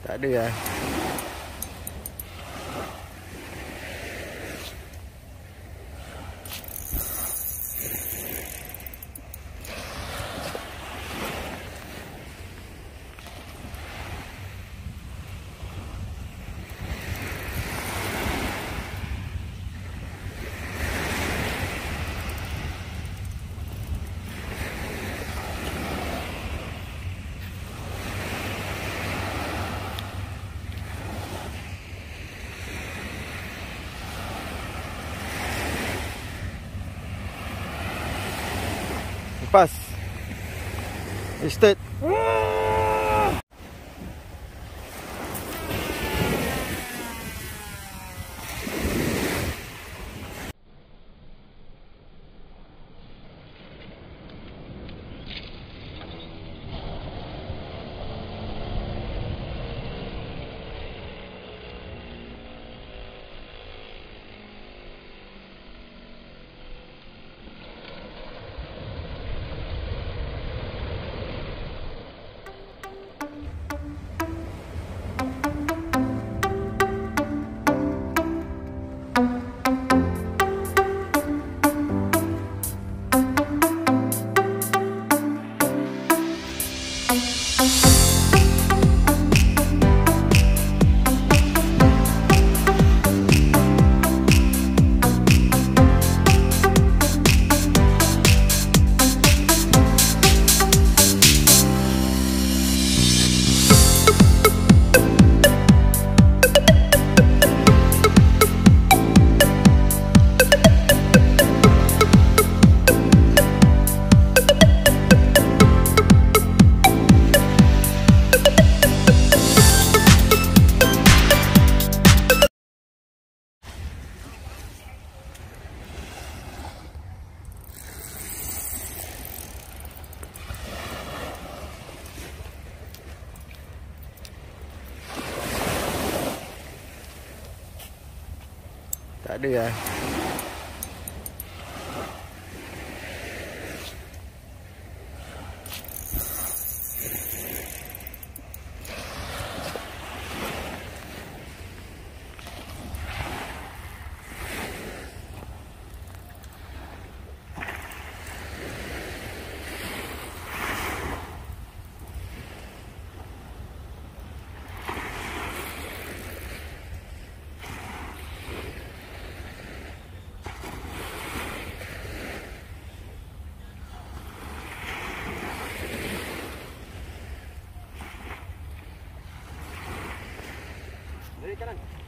Tak ada lah. Lepas. Wasted. Tak ada Diretso lang.